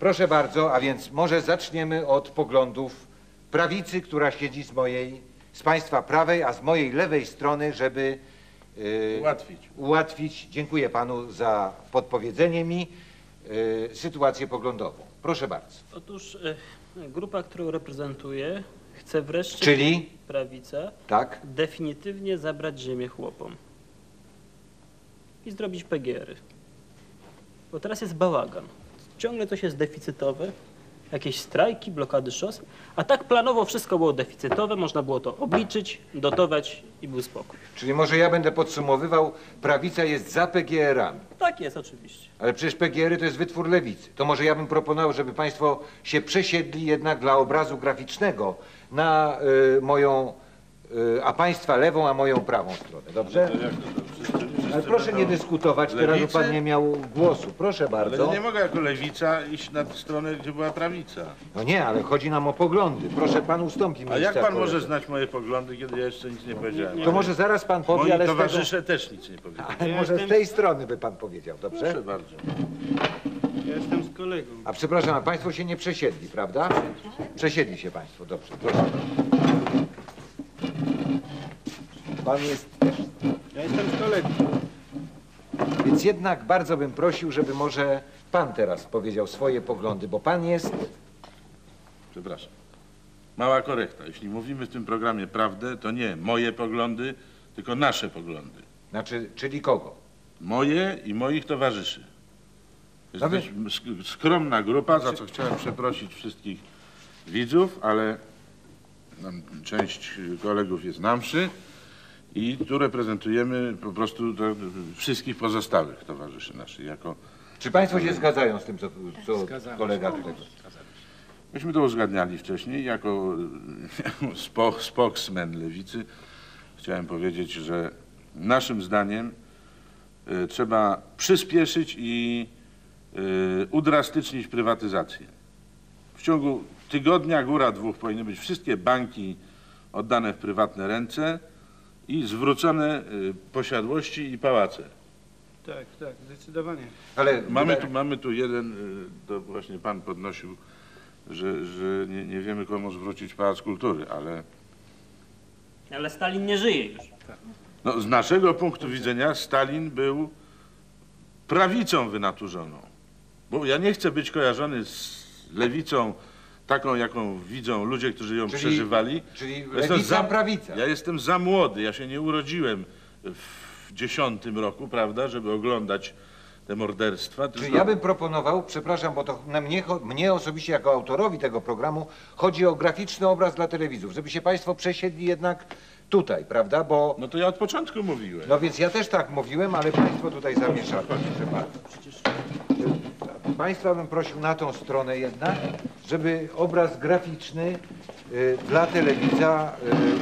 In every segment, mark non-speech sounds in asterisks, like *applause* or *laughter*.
Proszę bardzo, a więc może zaczniemy od poglądów prawicy, która siedzi z mojej, z państwa prawej, a z mojej lewej strony, żeby y, Ułatwić. ułatwić, dziękuję panu za podpowiedzenie mi, y, sytuację poglądową. Proszę bardzo. Otóż e, grupa, którą reprezentuję, chce wreszcie Czyli? prawica Tak? definitywnie zabrać ziemię chłopom i zrobić PGR-y. Bo teraz jest bałagan. Ciągle coś jest deficytowe, jakieś strajki, blokady szos, a tak planowo wszystko było deficytowe, można było to obliczyć, dotować i był spokój. Czyli może ja będę podsumowywał, prawica jest za PGR-ami. Tak jest oczywiście. Ale przecież PGR-y to jest wytwór lewicy. To może ja bym proponował, żeby Państwo się przesiedli jednak dla obrazu graficznego na y, moją, y, a Państwa lewą, a moją prawą stronę. Dobrze? To jak to, to Ale proszę nie dyskutować, teraz by lewicy? Pan nie miał głosu. Proszę Ale bardzo. nie mogę jako lewica iść na stronę, gdzie była prawica. No nie, ale chodzi nam o poglądy. Proszę Pan ustąpi mi. A jak pan może znać moje poglądy, kiedy ja jeszcze nic nie powiedziałem? To może zaraz Pan powie, Moi ale z tego... towarzysze też nic nie powiedzieli. Ale może z tej strony by Pan powiedział, dobrze? Proszę bardzo. Ja jestem z kolegą. A przepraszam, a Państwo się nie przesiedli, prawda? Przesiedli się Państwo, dobrze. Proszę bardzo. Pan jest też. Ja jestem z kolegą. Więc jednak bardzo bym prosił, żeby może Pan teraz powiedział swoje poglądy, bo Pan jest... Przepraszam. Mała korekta. Jeśli mówimy w tym programie prawdę, to nie moje poglądy, tylko nasze poglądy. Znaczy, czyli kogo? Moje i moich towarzyszy. No sk- skromna grupa, za co chciałem przeprosić wszystkich widzów, ale nam, część kolegów jest na mszy i tu reprezentujemy po prostu to, wszystkich pozostałych towarzyszy naszych. Jako, Czy Państwo się zgadzają z tym, co, co kolega tutaj... myśmy to uzgadniali wcześniej, jako *laughs* spo, spokesman lewicy chciałem powiedzieć, że naszym zdaniem e, trzeba przyspieszyć i e, udrastycznić prywatyzację. W ciągu tygodnia, góra dwóch powinny być wszystkie banki oddane w prywatne ręce i zwrócone y, posiadłości i pałace. Tak, tak, zdecydowanie. Ale Mamy tu, mamy tu jeden, y, to właśnie pan podnosił, że, że nie, nie wiemy komu zwrócić Pałac Kultury, ale Ale Stalin nie żyje już. no, z naszego punktu widzenia Stalin był prawicą wynaturzoną. Bo ja nie chcę być kojarzony z lewicą taką, jaką widzą ludzie, którzy ją Czyli- przeżywali. Czyli Ja jestem lewica, prawica. Ja jestem za młody, ja się nie urodziłem w dziesiątym roku, prawda, żeby oglądać te morderstwa. Czyli tylko- ja bym proponował, przepraszam, bo to na mnie, cho- mnie osobiście jako autorowi tego programu chodzi o graficzny obraz dla telewizów, żeby się Państwo przesiedli jednak tutaj, prawda? Bo No to ja od początku mówiłem. No więc ja też tak mówiłem, ale Państwo tutaj zamieszali. Proszę bardzo. Państwa bym prosił na tą stronę jednak, żeby obraz graficzny y, dla telewidza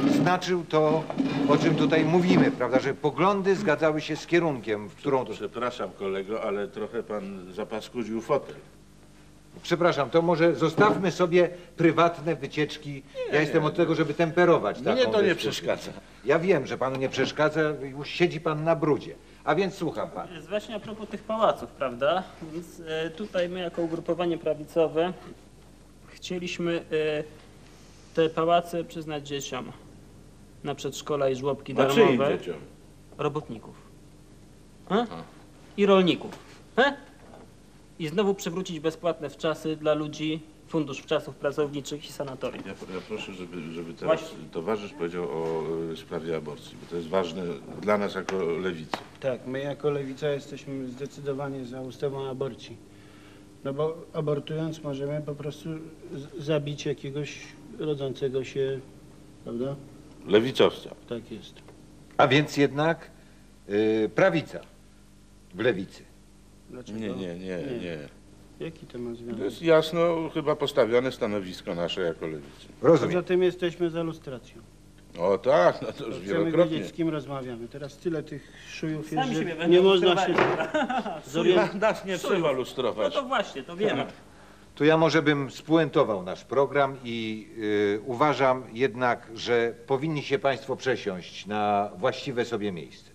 y, znaczył to, o czym tutaj mówimy, prawda? Że poglądy zgadzały się z kierunkiem, w którą to... Przepraszam kolego, ale trochę pan zapaskudził fotel. Przepraszam, to może zostawmy sobie prywatne wycieczki. ja jestem od tego, żeby temperować taką Mnie to nie dyskusję. przeszkadza. Ja wiem, że Panu nie przeszkadza, już siedzi Pan na brudzie. A więc słucham Pana. Jest właśnie a propos tych pałaców, prawda? Więc e, tutaj my jako ugrupowanie prawicowe chcieliśmy e, te pałace przyznać dzieciom na przedszkola i żłobki Na czyim darmowe. dzieciom? Robotników. E? I rolników. E? I znowu przywrócić bezpłatne wczasy dla ludzi fundusz wczasów pracowniczych i sanatoriów. Ja, ja proszę, żeby, żeby teraz Właśnie. towarzysz powiedział o y, sprawie aborcji, bo to jest ważne dla nas jako lewicy. Tak, my jako lewica jesteśmy zdecydowanie za ustawą aborcji. No bo abortując możemy po prostu z- zabić jakiegoś rodzącego się, prawda? Lewicowca. Tak jest. A więc jednak y, prawica w lewicy. Dlaczego? Nie, nie, nie, nie. Jaki to ma To związek? jest jasno chyba postawione stanowisko nasze jako lewicy. Rozumiem. Poza tym jesteśmy za lustracją. O tak, no to To już chcemy wielokrotnie. wiedzieć, z kim rozmawiamy. Teraz tyle tych szujów jest, Sami że siebie nie będą można się zorientować. *laughs* Nas nie trzeba No lustrować. to właśnie, to wiemy. To ja może bym spuentował nasz program i y, uważam jednak, że powinni się Państwo przesiąść na właściwe sobie miejsce.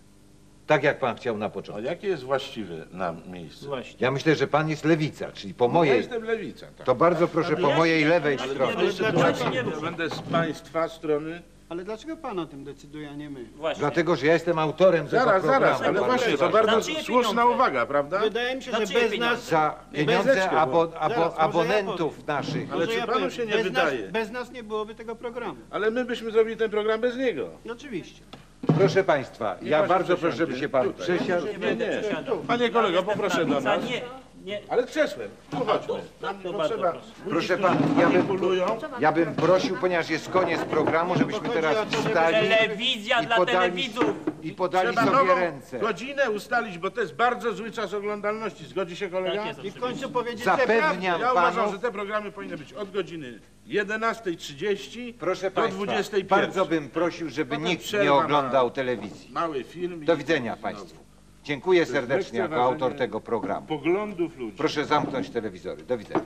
Tak jak pan chciał na A początku. jakie jest właściwe nam miejsce? Właśnie. Ja myślę, że pan jest lewica, czyli po Ja mojej. jestem lewica, tak. To bardzo proszę po Ja mojej nie- lewej ale nie stronie. Ale dlaczego nie będę z państwa strony. Ale dlaczego pan o tym decyduje, a nie my? Właśnie. Dlatego, że ja jestem autorem tego Zaraz, programu. zaraz, ale Panie właśnie, to bardzo czyje słuszna pieniądze? uwaga, prawda? Wydaje mi się, że czyje bez pieniądze? nas... Za pieniądze Bezeczkę, bo- abo, abo, Zaraz, może ja abonentów naszych. Ale Może czy panu powiem, się nie bez wydaje? Nas, bez nas nie byłoby tego programu. Ale my byśmy zrobili ten program bez niego. No Oczywiście. Proszę państwa, ja bardzo proszę, żeby przesiądzie. się pan przesiadł. Nie nie. Panie kolego, poproszę do nas. Nie. Ale krzesłem, tu chodźmy. Nam to potrzeba bardzo proszę. ludzi, Proszę którzy pan, ja bym- manipulują. Ja bym prosił, ponieważ jest koniec programu, żebyśmy teraz wstali Telewizja i dla podali, telewidzów. i podali Trzeba sobie nową ręce. godzinę ustalić, bo to jest bardzo zły czas oglądalności. Zgodzi się kolega? Tak jest. I w końcu powiedzieć tę prawdę. Zapewniam Ja uważam, panów, że te programy powinny być od godziny 11.30 proszę do państwa, 21. bardzo bym prosił, żeby Potem nikt przerwa nie na- oglądał telewizji. Mały film. i- Do widzenia państwu. Dziękuję serdecznie jako autor tego programu. Poglądów ludzi. Proszę zamknąć telewizory. Do widzenia.